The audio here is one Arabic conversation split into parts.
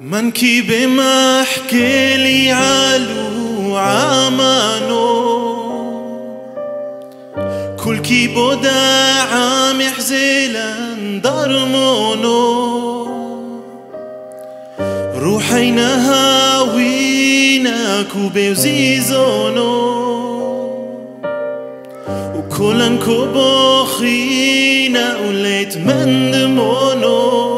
من كي بما حكي لي علو عمانو كل كي بودا عام يحزيلن درمونو روحينا هاوينا كوبي وزيزونو وكلن كوبوخينا وليت من دمونو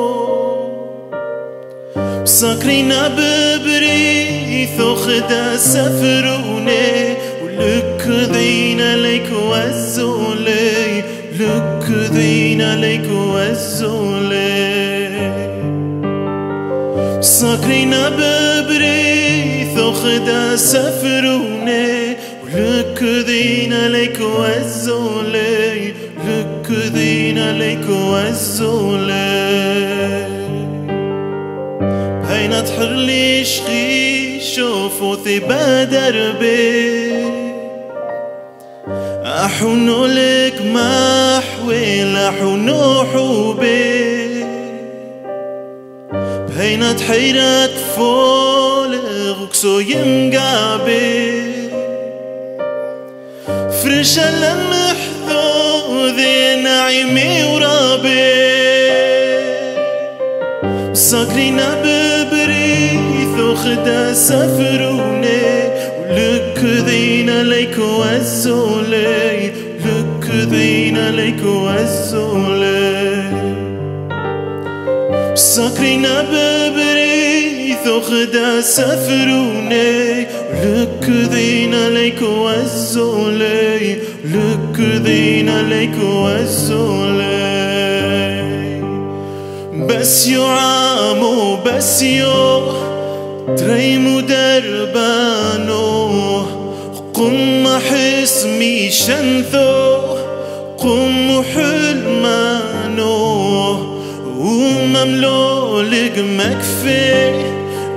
ساكرين ببري ثوخدا سفروني ولك ذينا ليك وزولي لك ذينا ليك وزولي ساكرين ببري ثوخدا سفروني ولك ذينا ليك وزولي لك ذينا ليك وزولي هينا تحرلي شخي شوفو ثبا دربي. أحونو لك محوي لحونو حوبي. بهينا تحيرت فولغ وكسو يمقابي فرشا لمحثو ذي نعيمي ورابي. ساكرين ببريث وخدا سفروني ولك ذينا ليك وزولي لك ذينا ليك وزولي ساكرين ببريث وخدا سفروني لك ذينا ليك وزولي لك ذينا ليك وزولي بس يعامو بس يو تريمو دربانو. قم حسمي شنثو قم حلمانو. ومملو لق مكفي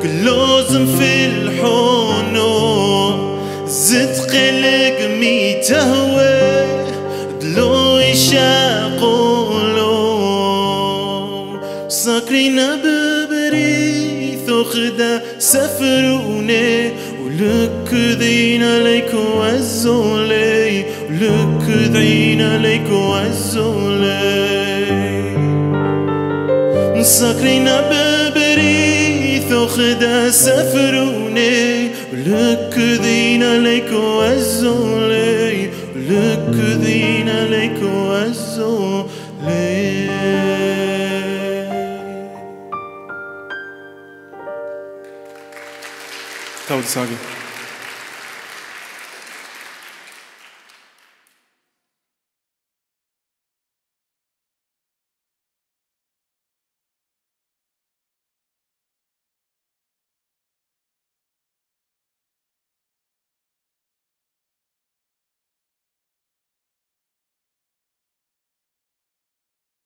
كلوزم في الحونو. زد قلق مي تهوي دلو يشاقولو ساكرين ببري ثخدا سفروني ولك ذينا ليك وزولي ولك ذينا ليك وزولي ساكرين ببري ثخدا سفروني ولك ذينا ليك وزولي ولك ذينا ليك وزولي Saúde, Saga.